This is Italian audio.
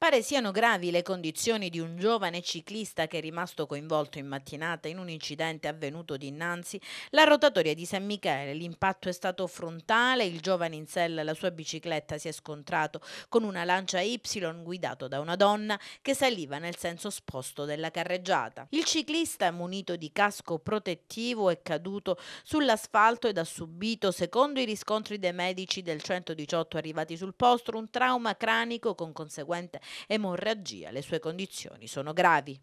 Pare siano gravi le condizioni di un giovane ciclista che è rimasto coinvolto in mattinata in un incidente avvenuto dinanzi la rotatoria di San Michele. L'impatto è stato frontale, il giovane in sella alla sua bicicletta si è scontrato con una lancia Y guidato da una donna che saliva nel senso opposto della carreggiata. Il ciclista munito di casco protettivo è caduto sull'asfalto ed ha subito, secondo i riscontri dei medici del 118 arrivati sul posto, un trauma cranico con conseguente emorragia. Le sue condizioni sono gravi.